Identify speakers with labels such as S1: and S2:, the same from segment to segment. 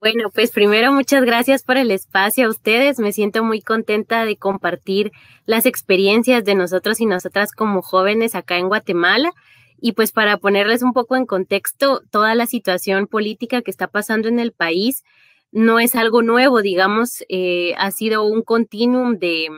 S1: Bueno, pues primero muchas gracias por el espacio a ustedes. Me siento muy contenta de compartir las experiencias de nosotros y nosotras como jóvenes acá en Guatemala. Y pues para ponerles un poco en contexto, toda la situación política que está pasando en el país no es algo nuevo, digamos, eh, ha sido un continuum de...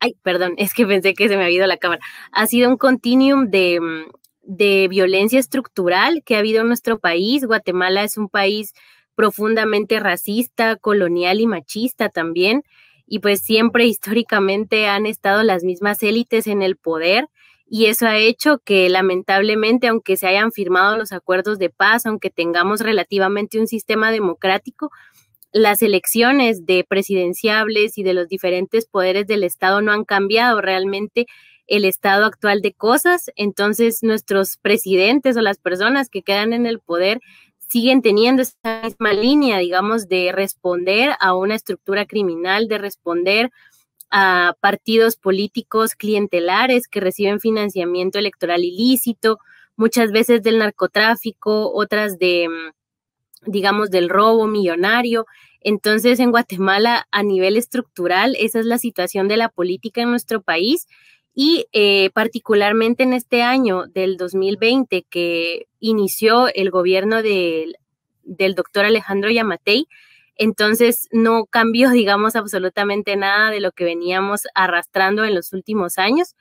S1: Ay, perdón, es que pensé que se me había ido la cámara. Ha sido un continuum de, de violencia estructural que ha habido en nuestro país. Guatemala es un país profundamente racista, colonial y machista también. Y pues siempre históricamente han estado las mismas élites en el poder y eso ha hecho que lamentablemente, aunque se hayan firmado los acuerdos de paz, aunque tengamos relativamente un sistema democrático, las elecciones de presidenciables y de los diferentes poderes del Estado no han cambiado realmente el estado actual de cosas, entonces nuestros presidentes o las personas que quedan en el poder siguen teniendo esa misma línea, digamos, de responder a una estructura criminal, de responder a partidos políticos clientelares que reciben financiamiento electoral ilícito, muchas veces del narcotráfico, otras de, mm, digamos, del robo millonario. Entonces, en Guatemala, a nivel estructural, esa es la situación de la política en nuestro país y eh, particularmente en este año del 2020 que inició el gobierno del, del doctor Alejandro Yamatei, entonces no cambió, digamos, absolutamente nada de lo que veníamos arrastrando en los últimos años.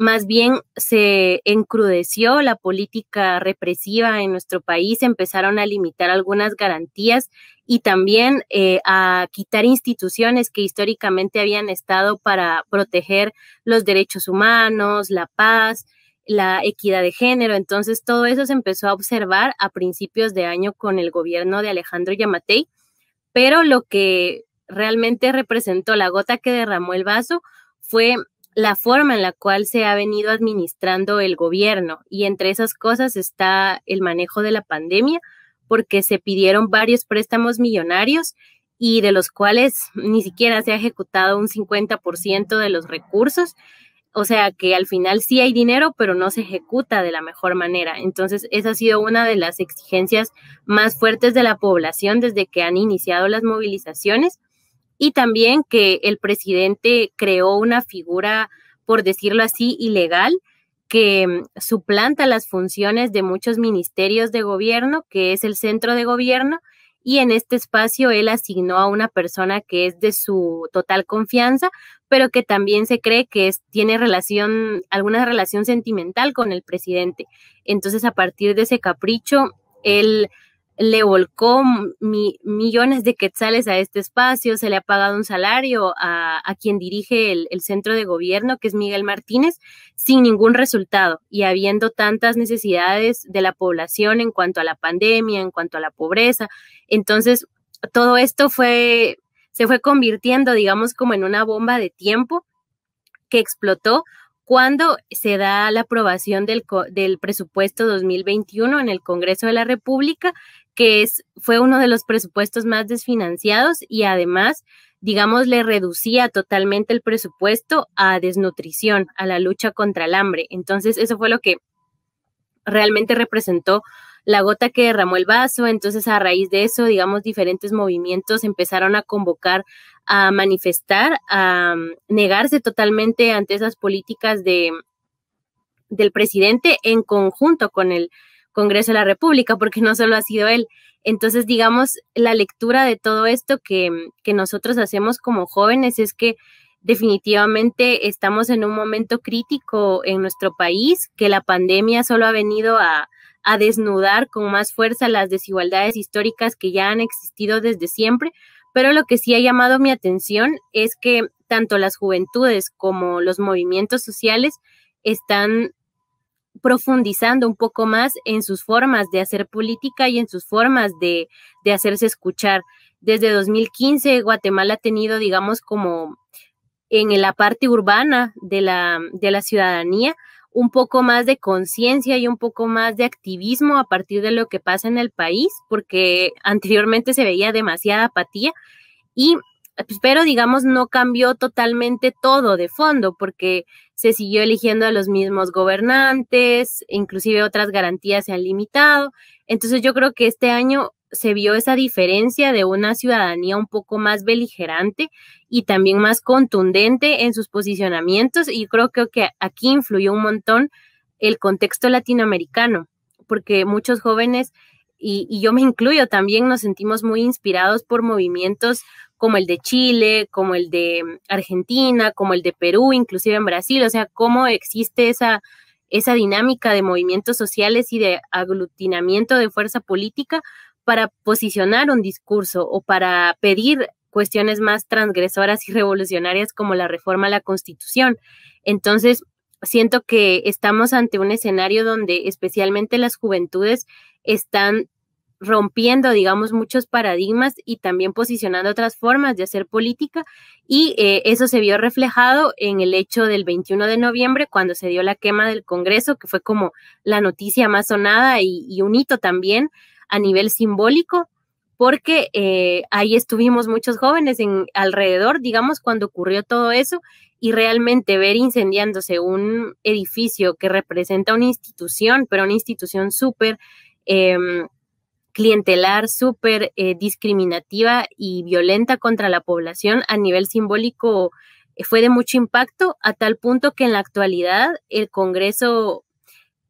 S1: Más bien se encrudeció la política represiva en nuestro país, empezaron a limitar algunas garantías y también eh, a quitar instituciones que históricamente habían estado para proteger los derechos humanos, la paz, la equidad de género. Entonces, todo eso se empezó a observar a principios de año con el gobierno de Alejandro Yamatei, pero lo que realmente representó la gota que derramó el vaso fue la forma en la cual se ha venido administrando el gobierno y entre esas cosas está el manejo de la pandemia, porque se pidieron varios préstamos millonarios y de los cuales ni siquiera se ha ejecutado un 50% de los recursos. O sea que al final sí hay dinero, pero no se ejecuta de la mejor manera. Entonces, esa ha sido una de las exigencias más fuertes de la población desde que han iniciado las movilizaciones. Y también que el presidente creó una figura, por decirlo así, ilegal, que mm, suplanta las funciones de muchos ministerios de gobierno, que es el centro de gobierno, y en este espacio él asignó a una persona que es de su total confianza, pero que también se cree que tiene relación, alguna relación sentimental con el presidente. Entonces, a partir de ese capricho, él le volcó millones de quetzales a este espacio, se le ha pagado un salario a, quien dirige el, centro de gobierno, que es Miguel Martínez, sin ningún resultado y habiendo tantas necesidades de la población en cuanto a la pandemia, en cuanto a la pobreza. Entonces, todo esto fue, se fue convirtiendo, digamos, como en una bomba de tiempo que explotó cuando se da la aprobación del, del, presupuesto 2021 en el Congreso de la República, que fue uno de los presupuestos más desfinanciados y además, digamos, le reducía totalmente el presupuesto a desnutrición, a la lucha contra el hambre. Entonces, eso fue lo que realmente representó la gota que derramó el vaso. Entonces, a raíz de eso, digamos, diferentes movimientos empezaron a convocar a manifestar, a negarse totalmente ante esas políticas de, del presidente en conjunto con el Congreso de la República, porque no solo ha sido él. Entonces, digamos, la lectura de todo esto que, que nosotros hacemos como jóvenes es que definitivamente estamos en un momento crítico en nuestro país, que la pandemia solo ha venido a, a desnudar con más fuerza las desigualdades históricas que ya han existido desde siempre, pero lo que sí ha llamado mi atención es que tanto las juventudes como los movimientos sociales están profundizando un poco más en sus formas de hacer política y en sus formas de, de hacerse escuchar. Desde 2015, Guatemala ha tenido, digamos, como en la parte urbana de la, de la ciudadanía, un poco más de conciencia y un poco más de activismo a partir de lo que pasa en el país, porque anteriormente se veía demasiada apatía y pero digamos no cambió totalmente todo de fondo porque se siguió eligiendo a los mismos gobernantes, inclusive otras garantías se han limitado. Entonces yo creo que este año se vio esa diferencia de una ciudadanía un poco más beligerante y también más contundente en sus posicionamientos y creo, que aquí influyó un montón el contexto latinoamericano, porque muchos jóvenes, y, y, yo me incluyo también, nos sentimos muy inspirados por movimientos como el de Chile, como el de Argentina, como el de Perú, inclusive en Brasil, o sea, cómo existe esa, esa dinámica de movimientos sociales y de aglutinamiento de fuerza política para posicionar un discurso o para pedir cuestiones más transgresoras y revolucionarias como la reforma a la Constitución. Entonces, siento que estamos ante un escenario donde especialmente las juventudes están rompiendo, digamos, muchos paradigmas y también posicionando otras formas de hacer política. Y eh, eso se vio reflejado en el hecho del 21 de noviembre, cuando se dio la quema del Congreso, que fue como la noticia más sonada y, y un hito también a nivel simbólico, porque eh, ahí estuvimos muchos jóvenes en alrededor, digamos, cuando ocurrió todo eso, y realmente ver incendiándose un edificio que representa una institución, pero una institución súper em, clientelar, súper eh, discriminativa y violenta contra la población a nivel simbólico eh, fue de mucho impacto, a tal punto que en la actualidad el Congreso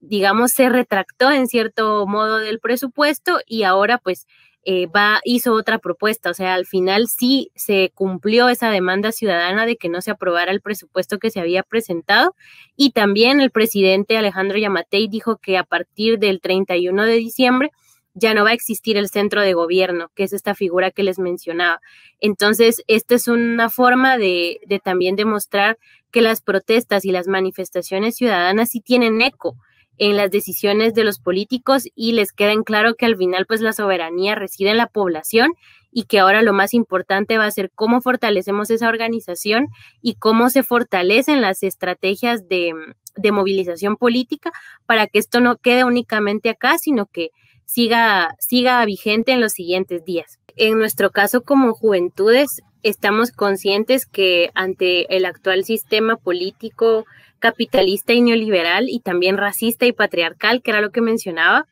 S1: digamos, se retractó en cierto modo del presupuesto y ahora pues eh, va, hizo otra propuesta. O sea, al final sí se cumplió esa demanda ciudadana de que no se aprobara el presupuesto que se había presentado. Y también el presidente Alejandro Yamatei dijo que a partir del 31 de diciembre ya no va a existir el centro de gobierno, que es esta figura que les mencionaba. Entonces, esta es una forma de, de también demostrar que las protestas y las manifestaciones ciudadanas sí tienen eco en las decisiones de los políticos y les queda en claro que al final pues la soberanía reside en la población y que ahora lo más importante va a ser cómo fortalecemos esa organización y cómo se fortalecen las estrategias de, de movilización política para que esto no quede únicamente acá, sino que siga, siga vigente en los siguientes días. En nuestro caso como juventudes, estamos conscientes que ante el actual sistema político capitalista y neoliberal y también racista y patriarcal, que era lo que mencionaba,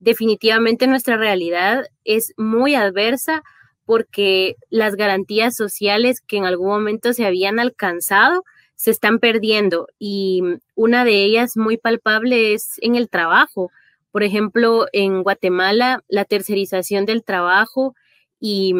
S1: definitivamente nuestra realidad es muy adversa porque las garantías sociales que en algún momento se habían alcanzado se están perdiendo y una de ellas muy palpable es en el trabajo. Por ejemplo, en Guatemala, la tercerización del trabajo y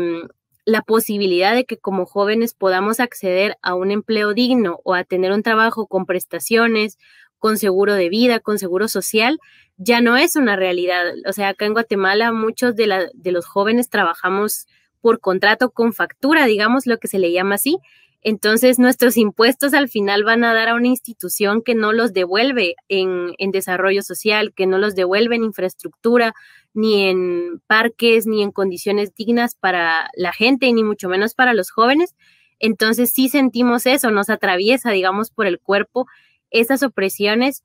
S1: la posibilidad de que como jóvenes podamos acceder a un empleo digno o a tener un trabajo con prestaciones, con seguro de vida, con seguro social, ya no es una realidad. O sea, acá en Guatemala muchos de, la, de los jóvenes trabajamos por contrato con factura, digamos lo que se le llama así, entonces, nuestros impuestos al final van a dar a una institución que no los devuelve en, desarrollo social, que no los devuelve en infraestructura, ni en parques, ni en condiciones dignas para la gente, ni mucho menos para los jóvenes. Entonces, sí sentimos eso, nos atraviesa, digamos, por el cuerpo esas opresiones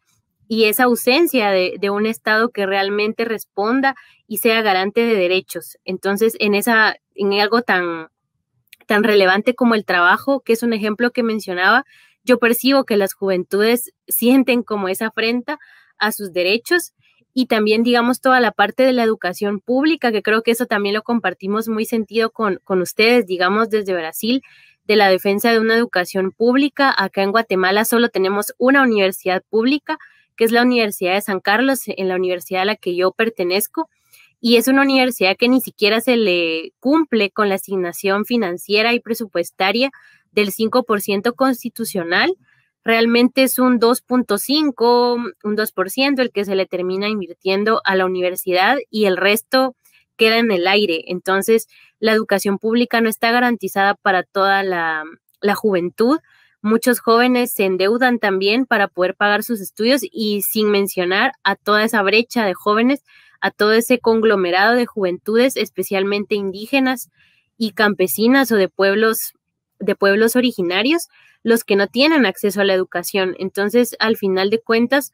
S1: y esa ausencia de, de un Estado que realmente responda y sea garante de derechos. Entonces, en esa, en algo tan tan relevante como el trabajo, que es un ejemplo que mencionaba, yo percibo que las juventudes sienten como esa afrenta a sus derechos y también, digamos, toda la parte de la educación pública, que creo que eso también lo compartimos muy sentido con, con ustedes, digamos, desde Brasil, de la defensa de una educación pública. Acá en Guatemala solo tenemos una universidad pública, que es la Universidad de San Carlos, en la universidad a la que yo pertenezco y es una universidad que ni siquiera se le cumple con la asignación financiera y presupuestaria del 5% constitucional. Realmente es un 2.5, un 2% el que se le termina invirtiendo a la universidad y el resto queda en el aire. Entonces, la educación pública no está garantizada para toda la, la juventud. Muchos jóvenes se endeudan también para poder pagar sus estudios y sin mencionar a toda esa brecha de jóvenes a todo ese conglomerado de juventudes, especialmente indígenas y campesinas o de pueblos, de pueblos originarios, los que no tienen acceso a la educación. Entonces, al final de cuentas,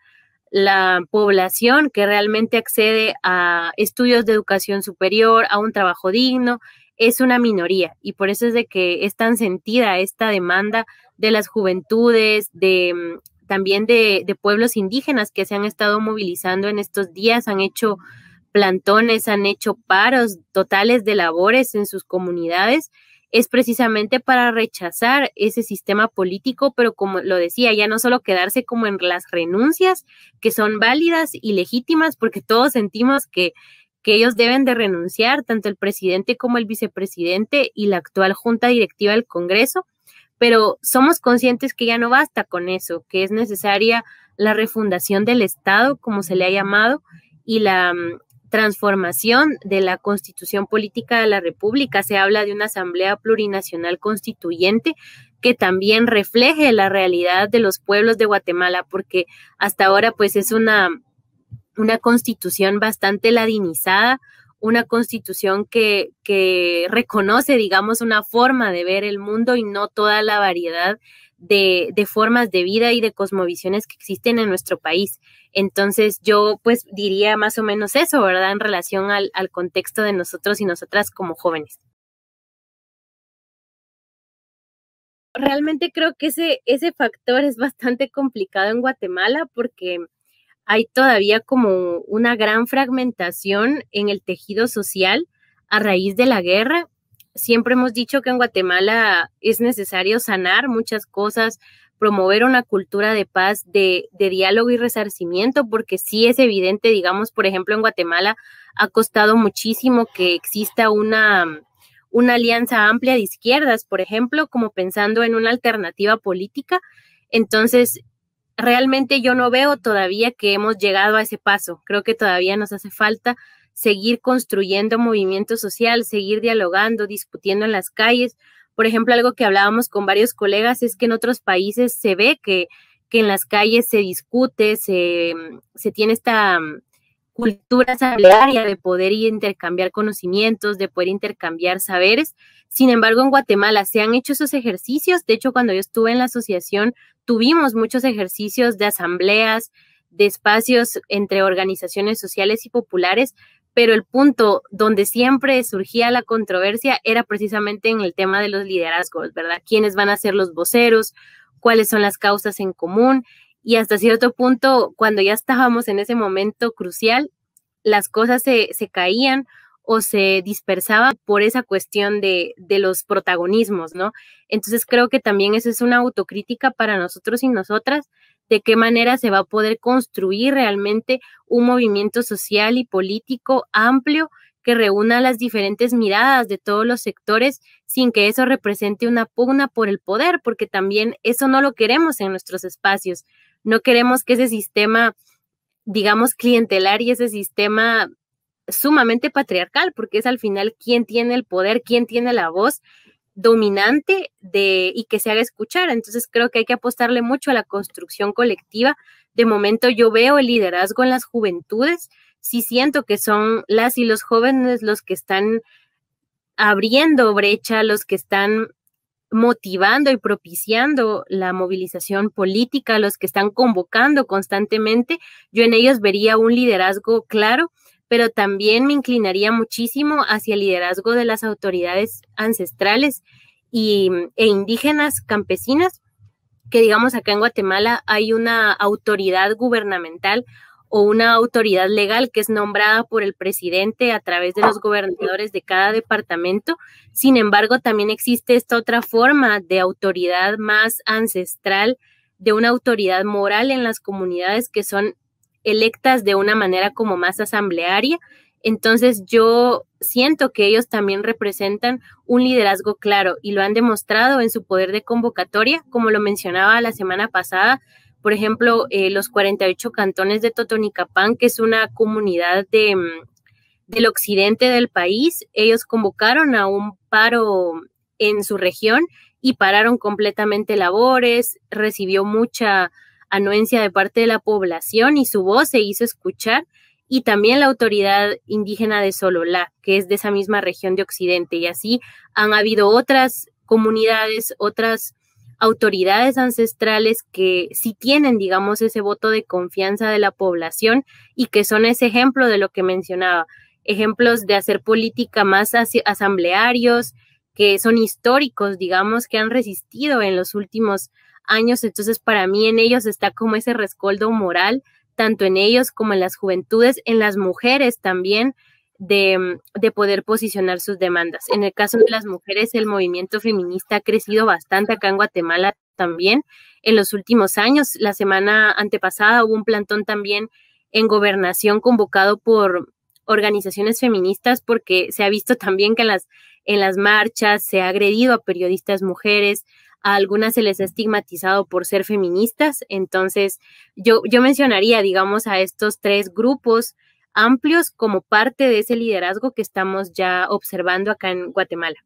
S1: la población que realmente accede a estudios de educación superior, a un trabajo digno, es una minoría y por eso es de que es tan sentida esta demanda de las juventudes, de también de, pueblos indígenas que se han estado movilizando en estos días, han hecho plantones, han hecho paros totales de labores en sus comunidades es precisamente para rechazar ese sistema político, pero como lo decía, ya no solo quedarse como en las renuncias, que son válidas y legítimas, porque todos sentimos que, que ellos deben de renunciar, tanto el presidente como el vicepresidente y la actual junta directiva del Congreso, pero somos conscientes que ya no basta con eso, que es necesaria la refundación del Estado, como se le ha llamado, y la mm, transformación de la constitución política de la República. Se habla de una asamblea plurinacional constituyente que también refleje la realidad de los pueblos de Guatemala, porque hasta ahora pues es una, una constitución bastante ladinizada, una constitución que, que reconoce, digamos, una forma de ver el mundo y no toda la variedad de, de, formas de vida y de cosmovisiones que existen en nuestro país. Entonces yo pues diría más o menos eso, ¿verdad? En relación al, al contexto de nosotros y nosotras como jóvenes. Realmente creo que ese, ese factor es bastante complicado en Guatemala porque hay todavía como una gran fragmentación en el tejido social a raíz de la guerra siempre hemos dicho que en Guatemala es necesario sanar muchas cosas, promover una cultura de paz, de, diálogo y resarcimiento, porque sí es evidente, digamos, por ejemplo, en Guatemala ha costado muchísimo que exista una, una alianza amplia de izquierdas, por ejemplo, como pensando en una alternativa política. Entonces, realmente yo no veo todavía que hemos llegado a ese paso. Creo que todavía nos hace falta seguir construyendo movimiento social, seguir dialogando, discutiendo en las calles. Por ejemplo, algo que hablábamos con varios colegas es que en otros países se ve que, que en las calles se discute, se, se tiene esta cultura asamblearia de poder intercambiar conocimientos, de poder intercambiar saberes. Sin embargo, en Guatemala se han hecho esos ejercicios. De hecho, cuando yo estuve en la asociación, tuvimos muchos ejercicios de asambleas, de espacios entre organizaciones sociales y populares, pero el punto donde siempre surgía la controversia era precisamente en el tema de los liderazgos, ¿verdad? ¿Quiénes van a ser los voceros? ¿Cuáles son las causas en común? Y hasta cierto punto, cuando ya estábamos en ese momento crucial, las cosas se, se caían o se dispersaban por esa cuestión de, de, los protagonismos, ¿no? Entonces creo que también eso es una autocrítica para nosotros y nosotras de qué manera se va a poder construir realmente un movimiento social y político amplio que reúna las diferentes miradas de todos los sectores sin que eso represente una pugna por el poder, porque también eso no lo queremos en nuestros espacios. No queremos que ese sistema, digamos, clientelar y ese sistema sumamente patriarcal, porque es al final quién tiene el poder, quién tiene la voz, dominante de, y que se haga escuchar. Entonces creo que hay que apostarle mucho a la construcción colectiva. De momento yo veo el liderazgo en las juventudes. Sí siento que son las y los jóvenes los que están abriendo brecha, los que están motivando y propiciando la movilización política, los que están convocando constantemente. Yo en ellos vería un liderazgo claro pero también me inclinaría muchísimo hacia el liderazgo de las autoridades ancestrales y, e indígenas campesinas, que digamos acá en Guatemala hay una autoridad gubernamental o una autoridad legal que es nombrada por el presidente a través de los gobernadores de cada departamento. Sin embargo, también existe esta otra forma de autoridad más ancestral, de una autoridad moral en las comunidades que son electas de una manera como más asamblearia. Entonces yo siento que ellos también representan un liderazgo claro y lo han demostrado en su poder de convocatoria, como lo mencionaba la semana pasada. Por ejemplo, eh, los 48 cantones de Totonicapán, que es una comunidad de, mm, del occidente del país, ellos convocaron a un paro en su región y pararon completamente labores, recibió mucha anuencia de parte de la población y su voz se hizo escuchar y también la autoridad indígena de Sololá, que es de esa misma región de Occidente. Y así han habido otras comunidades, otras autoridades ancestrales que sí tienen, digamos, ese voto de confianza de la población y que son ese ejemplo de lo que mencionaba. ejemplos de hacer política más asamblearios, que son históricos, digamos, que han resistido en los últimos años. Entonces, para mí en ellos está como ese rescoldo moral, tanto en ellos como en las juventudes, en las mujeres también, de, de, poder posicionar sus demandas. En el caso de las mujeres, el movimiento feminista ha crecido bastante acá en Guatemala también en los últimos años. La semana antepasada hubo un plantón también en gobernación convocado por organizaciones feministas porque se ha visto también que en las, en las marchas se ha agredido a periodistas mujeres, a algunas se les ha estigmatizado por ser feministas. Entonces, yo, yo mencionaría, digamos, a estos tres grupos amplios como parte de ese liderazgo que estamos ya observando acá en Guatemala.